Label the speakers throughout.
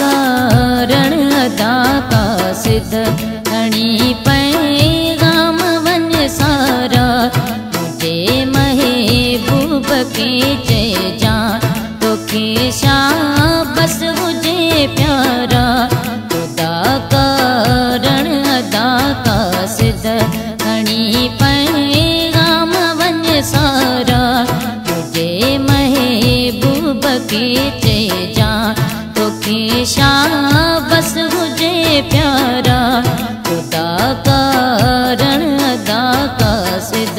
Speaker 1: कारण अदा का सिद्ध धणी पैगाम वन सारा मुझे महे भूप के छा बस हुजे प्यारा। ख़ुदा करण का सिध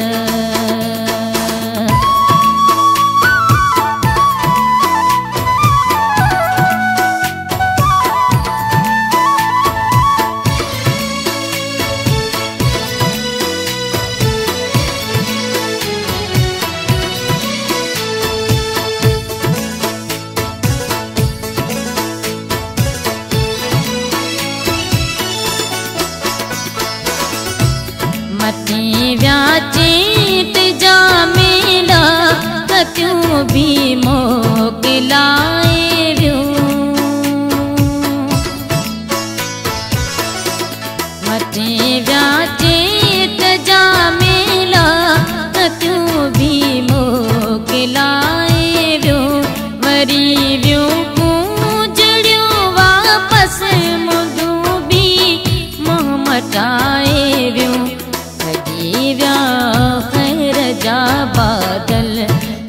Speaker 1: به مٿي وياچيٽ جا ميلا ڪتيون به موڪلائي ويون وري ويون ڪونجڙيون واپس به مٽائي جا بادل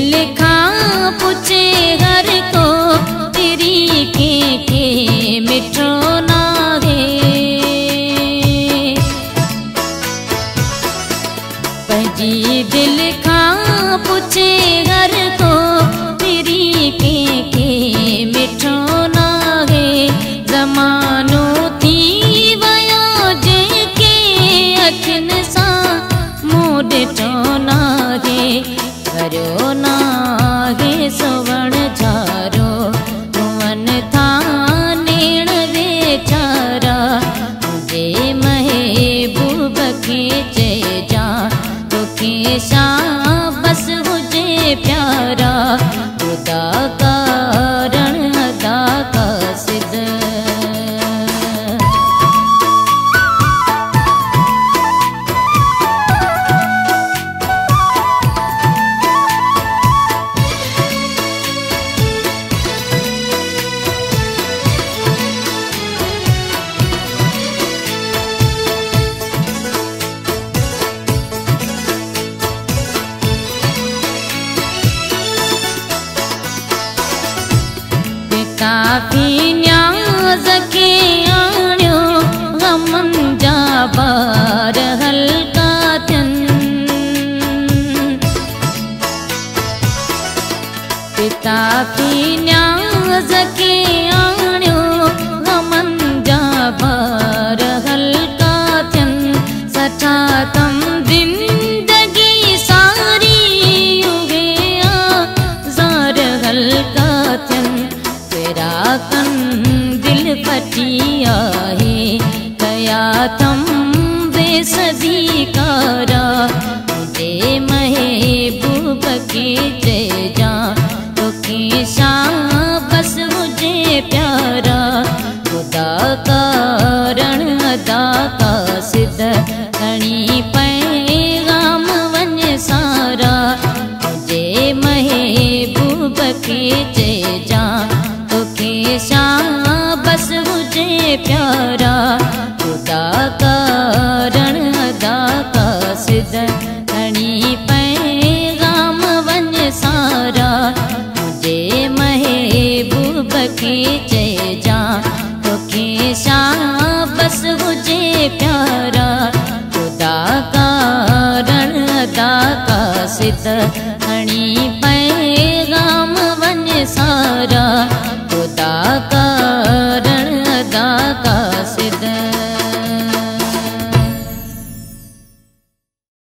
Speaker 1: लिखा पूछे हर को प्यारा ڪافي نياز کي آڻيو گمن جا ٻار هلڪا بيسدي ڪارا مجهي کي چئجان توکي ڇا بس هجي پيارا. خدا ڪارڻ پيگام وڃ سارا. مجهي محبوب کي چئجان توکي ڇا بس هجي پيارا